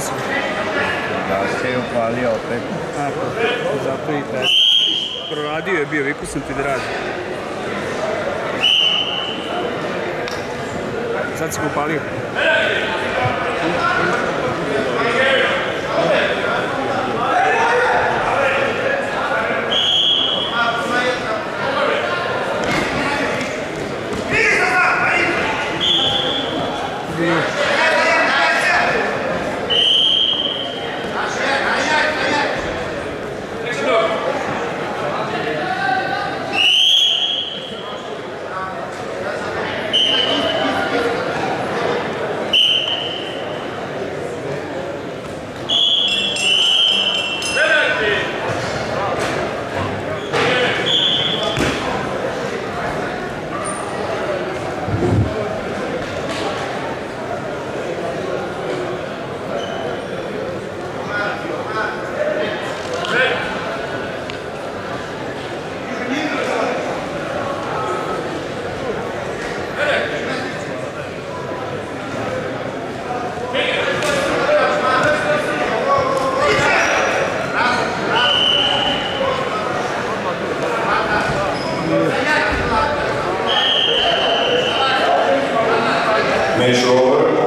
Si? Da se je upalio opet. Pa, zato i test. Proradio je bio, vikao sam ti da radi. Sad si ga upalio. information over